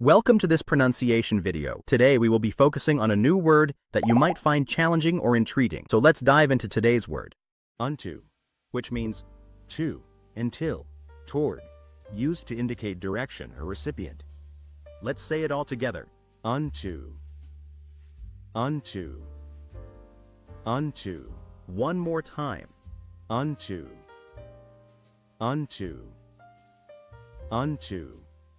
Welcome to this pronunciation video. Today we will be focusing on a new word that you might find challenging or intriguing. So let's dive into today's word. Unto, which means to, until, toward, used to indicate direction or recipient. Let's say it all together. Unto, unto, unto. One more time. Unto, unto, unto.